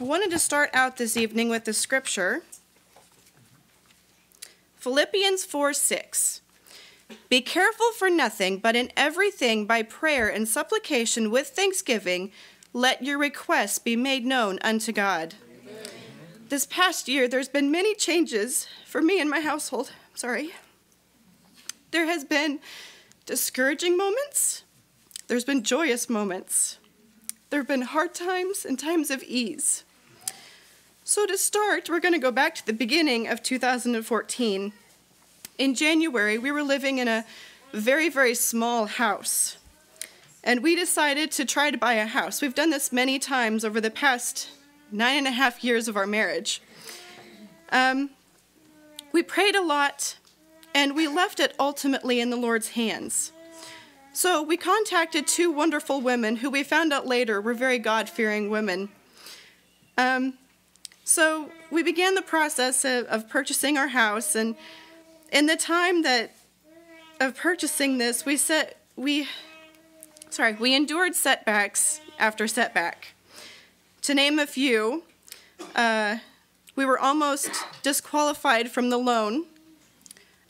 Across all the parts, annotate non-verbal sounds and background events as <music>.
I wanted to start out this evening with the scripture Philippians 4 6. Be careful for nothing, but in everything by prayer and supplication with thanksgiving, let your requests be made known unto God. Amen. This past year, there's been many changes for me and my household. Sorry. There has been discouraging moments, there's been joyous moments, there have been hard times and times of ease. So, to start, we're going to go back to the beginning of 2014. In January, we were living in a very, very small house. And we decided to try to buy a house. We've done this many times over the past nine and a half years of our marriage. Um, we prayed a lot, and we left it ultimately in the Lord's hands. So we contacted two wonderful women who we found out later were very God fearing women. Um, so we began the process of, of, purchasing our house, and in the time that of purchasing this, we set we sorry we endured setbacks after setback. To name a few, uh, we were almost disqualified from the loan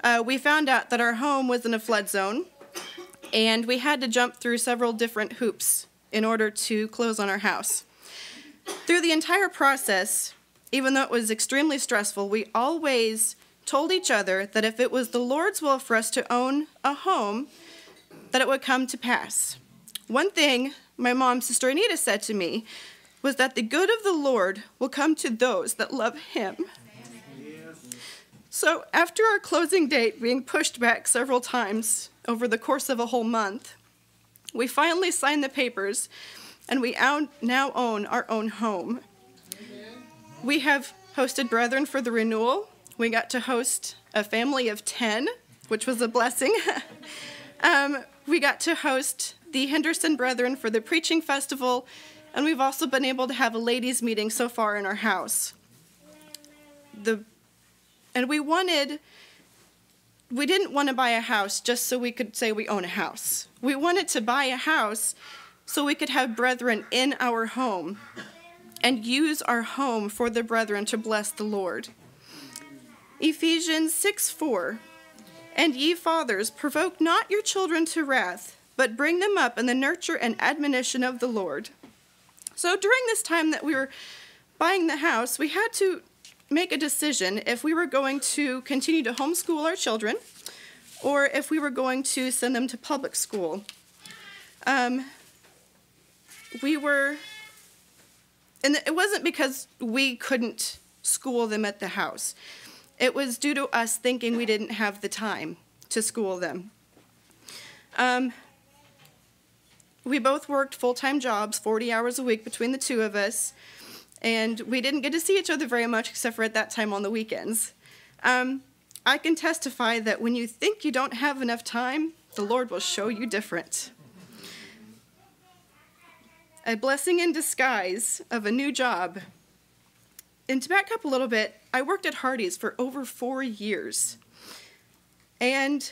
uh, we found out that our home was in a flood zone, and we had to jump through several different hoops in order to close on our house. Through the entire process, even though it was extremely stressful, we always told each other that if it was the Lord's will for us to own a home, that it would come to pass. One thing my mom, Sister Anita, said to me was that the good of the Lord will come to those that love Him. So, after our closing date being pushed back several times over the course of a whole month, we finally signed the papers and we now own our own home. We have hosted Brethren for the Renewal. We got to host a family of 10, which was a blessing. <laughs> um, we got to host the Henderson Brethren for the Preaching Festival, and we've also been able to have a ladies' meeting so far in our house. The and we wanted, we didn't want to buy a house just so we could say we own a house. We wanted to buy a house so we could have brethren in our home and use our home for the brethren to bless the Lord. Ephesians 6 4. And ye fathers, provoke not your children to wrath, but bring them up in the nurture and admonition of the Lord. So during this time that we were buying the house, we had to make a decision if we were going to continue to homeschool our children or if we were going to send them to public school. Um, we were, and it wasn't because we couldn't school them at the house. It was due to us thinking we didn't have the time to school them. Um, we both worked full time jobs, 40 hours a week between the two of us and we didn't get to see each other very much except for at that time on the weekends. Um, I can testify that when you think you don't have enough time, the Lord will show you different. A blessing in disguise of a new job. And to back up a little bit, I worked at Hardee's for over four years. And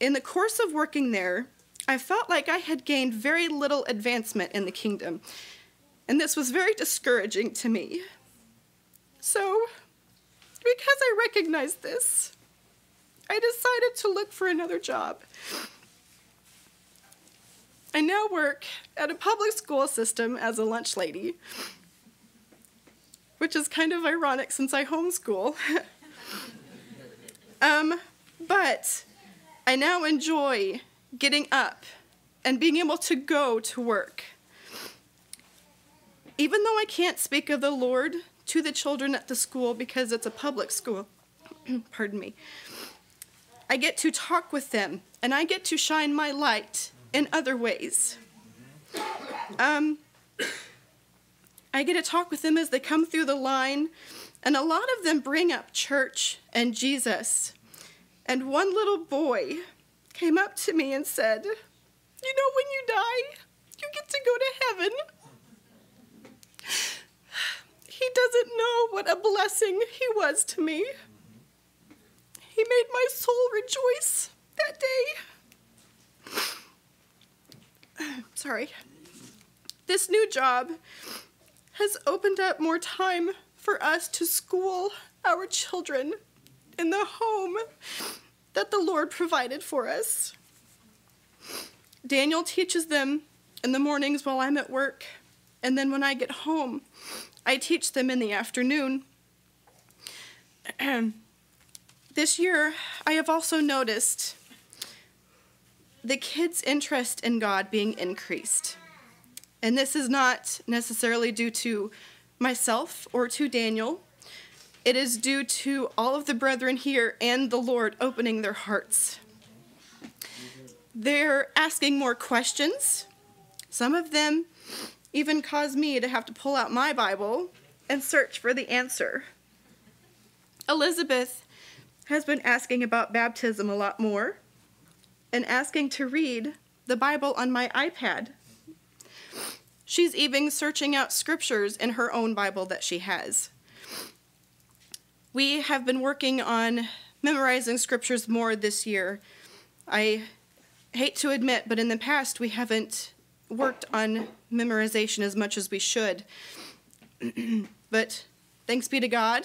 in the course of working there, I felt like I had gained very little advancement in the kingdom and this was very discouraging to me. So, because I recognized this, I decided to look for another job. I now work at a public school system as a lunch lady, which is kind of ironic since I homeschool. <laughs> um, but I now enjoy getting up and being able to go to work. Even though I can't speak of the Lord to the children at the school because it's a public school, <clears throat> pardon me, I get to talk with them and I get to shine my light in other ways. Um, I get to talk with them as they come through the line, and a lot of them bring up church and Jesus. And one little boy came up to me and said, You know, when you die, you get to go to heaven. He doesn't know what a blessing he was to me. He made my soul rejoice that day. Sorry. This new job has opened up more time for us to school our children in the home that the Lord provided for us. Daniel teaches them in the mornings while I'm at work, and then when I get home, I teach them in the afternoon. <clears throat> this year, I have also noticed the kids' interest in God being increased. And this is not necessarily due to myself or to Daniel. It is due to all of the brethren here and the Lord opening their hearts. They're asking more questions. Some of them even cause me to have to pull out my Bible and search for the answer. Elizabeth has been asking about baptism a lot more and asking to read the Bible on my iPad. She's even searching out scriptures in her own Bible that she has. We have been working on memorizing scriptures more this year. I hate to admit, but in the past we haven't worked on memorization as much as we should. <clears throat> but thanks be to God,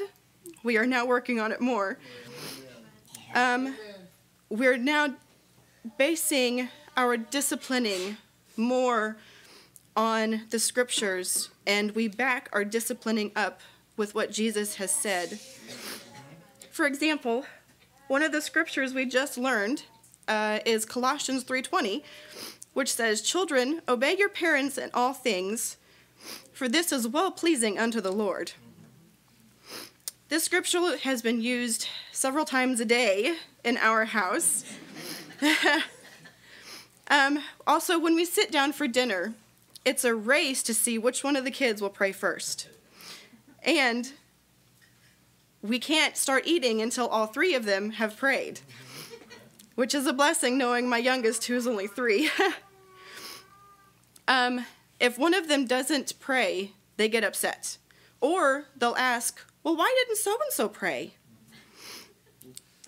we are now working on it more. Um, we're now basing our disciplining more on the scriptures, and we back our disciplining up with what Jesus has said. For example, one of the scriptures we just learned uh, is Colossians 3:20, which says, "Children, obey your parents in all things, for this is well pleasing unto the Lord." This scripture has been used several times a day in our house. <laughs> um, also, when we sit down for dinner, it's a race to see which one of the kids will pray first. And we can't start eating until all three of them have prayed, which is a blessing knowing my youngest, who is only three. <laughs> um, if one of them doesn't pray, they get upset. Or they'll ask, Well, why didn't so and so pray?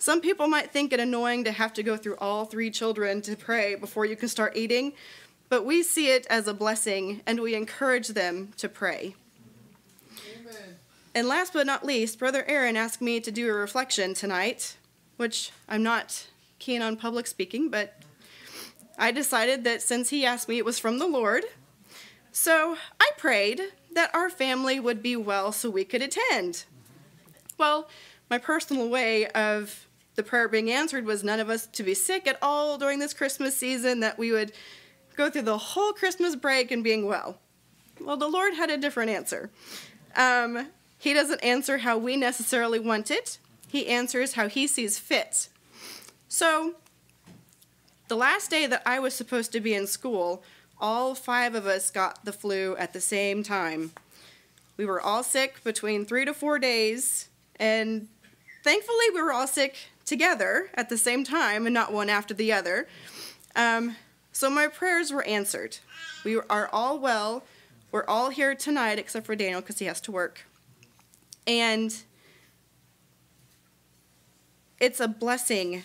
Some people might think it annoying to have to go through all three children to pray before you can start eating, but we see it as a blessing and we encourage them to pray. Amen. And last but not least, Brother Aaron asked me to do a reflection tonight, which I'm not keen on public speaking, but I decided that since he asked me, it was from the Lord. So I prayed that our family would be well so we could attend. Well, my personal way of the prayer being answered was none of us to be sick at all during this Christmas season, that we would go through the whole Christmas break and being well. Well, the Lord had a different answer. Um, he doesn't answer how we necessarily want it, He answers how He sees fit. So, the last day that I was supposed to be in school, all five of us got the flu at the same time. We were all sick between three to four days, and thankfully, we were all sick together at the same time and not one after the other. Um, so my prayers were answered. We are all well. We're all here tonight except for Daniel because he has to work. And it's a blessing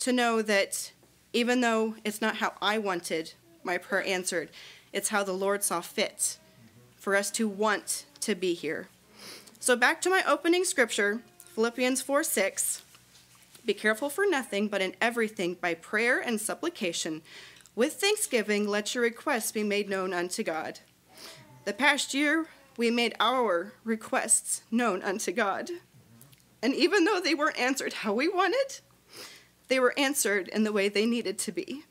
to know that even though it's not how I wanted my prayer answered, it's how the Lord saw fit for us to want to be here. So back to my opening scripture, Philippians 4 6. Be careful for nothing, but in everything, by prayer and supplication, with thanksgiving, let your requests be made known unto God. The past year, we made our requests known unto God. And even though they weren't answered how we wanted, they were answered in the way they needed to be.